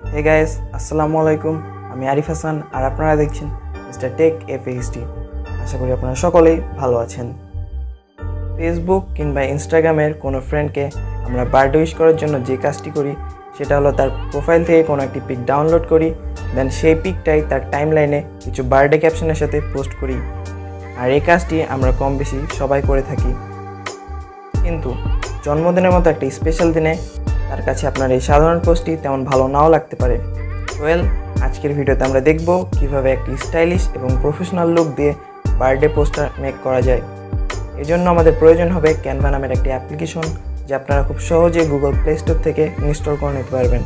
Hey guys আসসালামু আলাইকুম আমি আরিফ হাসান আর আপনারা দেখছেন মিস্টার টেক এফএইচডি। আশা করি আপনারা সকলেই ভালো আছেন। ফেসবুক কিংবা ইনস্টাগ্রামের কোনো ফ্রেন্ডকে আমরা বার্থডে উইশ করার জন্য যে কাজটি করি, সেটা হলো তার প্রোফাইল থেকে কোনো একটি পিক ডাউনলোড করি দেন সেই পিকটাই তার টাইম লাইনে কিছু বার্থডে ক্যাপশনের সাথে পোস্ট করি। আর এই কাজটি আমরা কম বেশি সবাই করে থাকি। কিন্তু জন্মদিনের মতো একটি স্পেশাল দিনে তার কাছে আপনার এই সাধারণ পোস্টটি তেমন ভালো নাও লাগতে পারে। ওয়েল আজকের ভিডিওতে আমরা দেখব কীভাবে একটি স্টাইলিশ এবং প্রফেশনাল লুক দিয়ে বার্থডে পোস্টার মেক করা যায়। এই জন্য আমাদের প্রয়োজন হবে ক্যানভা নামের একটি অ্যাপ্লিকেশন যা আপনারা খুব সহজে গুগল প্লে স্টোর থেকে ইনস্টল করে নিতে পারবেন।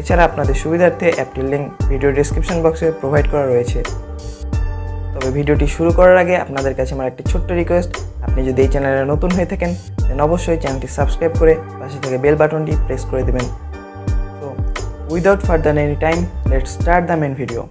এছাড়া আপনাদের সুবিধার্থে অ্যাপটির লিঙ্ক ভিডিও ডিসক্রিপশন বক্সে প্রোভাইড করা রয়েছে। তবে ভিডিওটি শুরু করার আগে আপনাদের কাছে আমার একটি ছোট্ট রিকোয়েস্ট আপনি যদি এই চ্যানেলে নতুন হয়ে থাকেন দেন অবশ্যই চ্যানেলটি সাবস্ক্রাইব করে পাশে থেকে বেল বাটনটি প্রেস করে দেবেন। তো without further any time let start the main video.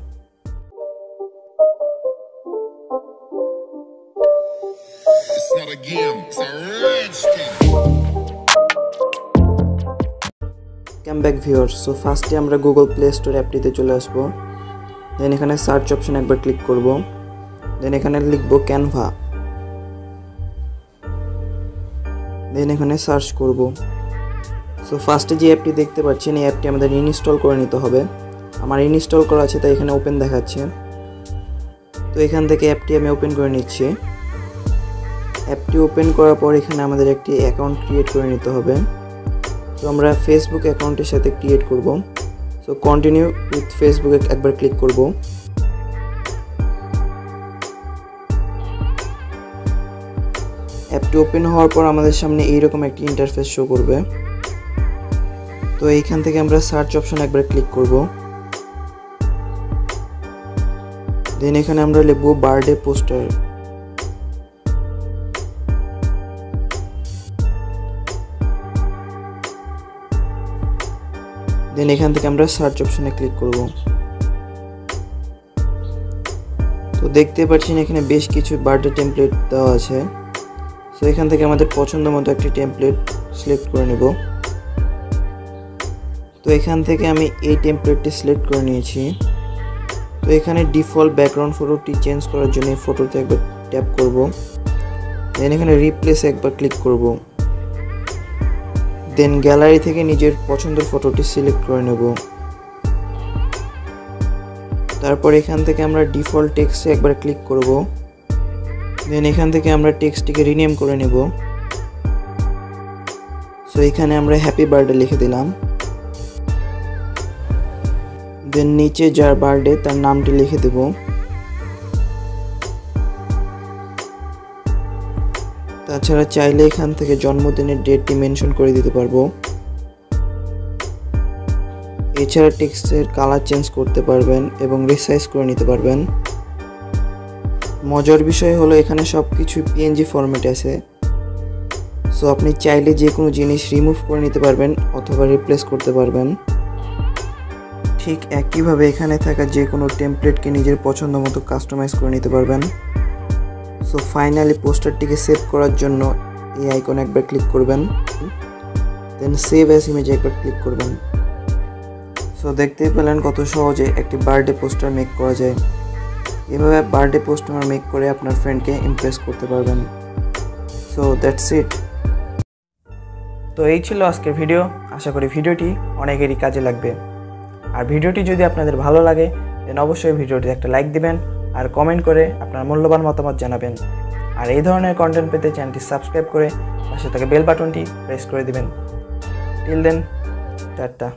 Come back viewer so ফার্স্টে আমরা গুগল প্লে স্টোর অ্যাপটিতে চলে আসব। দেন এখানে সার্চ অপশন একবার ক্লিক করব। দেন এখানে লিখব ক্যানভা দেন এখানে সার্চ করব। সো ফার্স্টে যে অ্যাপটি দেখতে পাচ্ছেন, এই অ্যাপটি আমাদের ইনস্টল করে নিতে হবে। আমার ইনস্টল করা আছে, তাই এখানে ওপেন দেখাচ্ছে। তো এখান থেকে অ্যাপটি আমি ওপেন করে নিচ্ছি। অ্যাপটি ওপেন করার পর এখানে আমাদের একটি অ্যাকাউন্ট ক্রিয়েট করে নিতে হবে। তো আমরা ফেসবুক অ্যাকাউন্টের সাথে ক্রিয়েট করব। সো কন্টিনিউ উইথ ফেসবুকে একবার ক্লিক করব। অ্যাপটি ওপেন হওয়ার পর আমাদের সামনে এইরকম একটি ইন্টারফেস শো করবে। তো এইখান থেকে আমরা সার্চ অপশন একবার ক্লিক করব। দেন এখানে আমরা লিখব বার্থডে পোস্টার দেন এখান থেকে আমরা সার্চ অপশনে ক্লিক করব। তো দেখতে পাচ্ছেন এখানে বেশ কিছু বার্থডে টেমপ্লেট দেওয়া আছে। সো এখান থেকে আমাদের পছন্দ মতো একটি টেমপ্লেট সিলেক্ট করে নেব। তো, এখান থেকে আমি এই টেমপ্লেটটি সিলেক্ট করে নিয়েছি। তো, এখানে ডিফল্ট ব্যাকগ্রাউন্ড ফটোটি চেঞ্জ করার জন্য এই ফটোতে একবার ট্যাপ করব। দেন এখানে রিপ্লেস একবার ক্লিক করব। দেন গ্যালারি থেকে নিজের পছন্দের ফটোটি সিলেক্ট করে নেব। তারপর এখান থেকে আমরা ডিফল্ট টেক্সটে একবার ক্লিক করব। দেন এখান থেকে আমরা টেক্সটটিকে রিনেম করে নেব। সো এখানে আমরা হ্যাপি বার্থডে লিখে দিলাম। দেন নিচে যার বার্থডে তার নামটি লিখে দেব। তাছাড়া চাইলে এখান থেকে জন্মদিনের ডেটটি মেনশন করে দিতে পারব। এছাড়া টেক্সটের কালার চেঞ্জ করতে পারবেন এবং রিসাইজ করে নিতে পারবেন। মজার বিষয় হলো এখানে সব কিছু পিএনজি ফরম্যাটে আছে। সো আপনি চাইলে যে কোনো জিনিস রিমুভ করে নিতে পারবেন অথবা রিপ্লেস করতে পারবেন। ঠিক একইভাবে এখানে থাকা যে কোনো টেমপ্লেটকে নিজের পছন্দ মতো কাস্টমাইজ করে নিতে পারবেন। সো ফাইনালি পোস্টারটিকে সেভ করার জন্য এই আইকন একবার ক্লিক করবেন। দেন সেভ অ্যাস ইমেজে একবার ক্লিক করবেন। সো দেখতেই পেলেন কত সহজে একটি বার্থডে পোস্টার মেক করা যায়। এভাবে বার্থডে পোস্টার মেক করে আপনার ফ্রেন্ডকে ইমপ্রেস করতে পারবেন। সো দ্যাটস ইট তো এই ছিল আজকের ভিডিও আশা করি ভিডিওটি অনেকেরই কাজে লাগবে। আর ভিডিওটি যদি আপনাদের ভালো লাগে দেন অবশ্যই ভিডিওটি একটা লাইক দিবেন আর কমেন্ট করে আপনার মূল্যবান মতামত জানাবেন। আর এই ধরনের কন্টেন্ট পেতে চ্যানেলটি সাবস্ক্রাইব করে পাশে থাকা বেল বাটনটি প্রেস করে দিবেন। Till then tata.